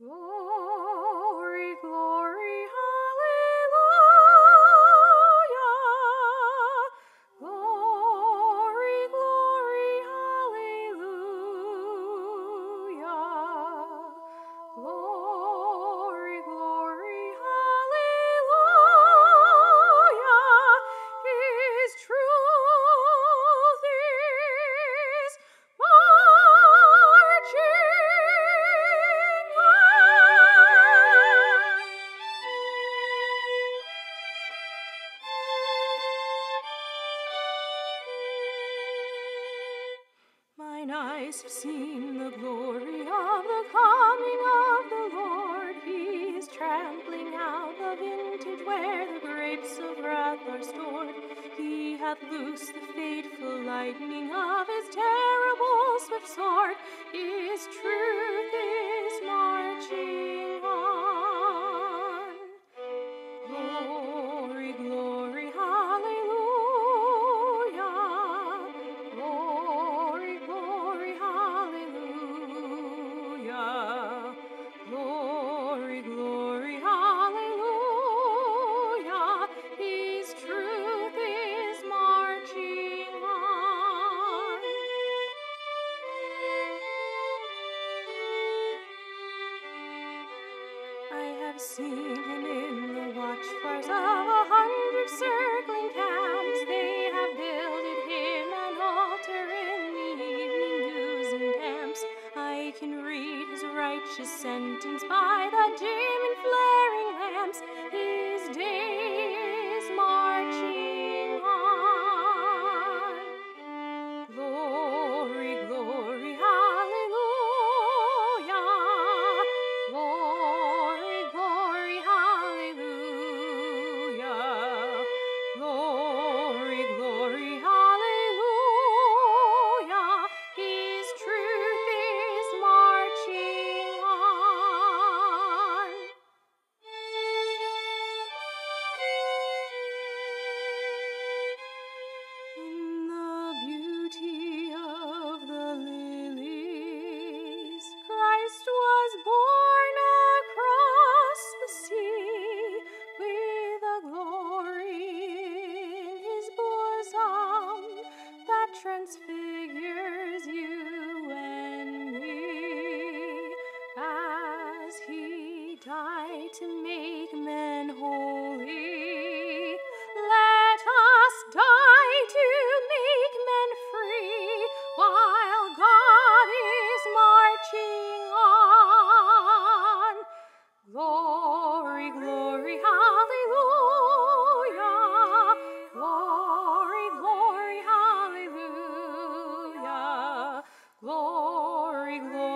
Glory, Mine eyes have seen the glory of the coming of the Lord. He is trampling out the vintage where the grapes of wrath are stored. He hath loosed the fateful lightning of his terrible swift sword. Seen in the watchfires of a hundred circling camps. They have builded him an altar in the evening dews and damps. I can read his righteous sentence by the dim and flaring lamps. His day glory.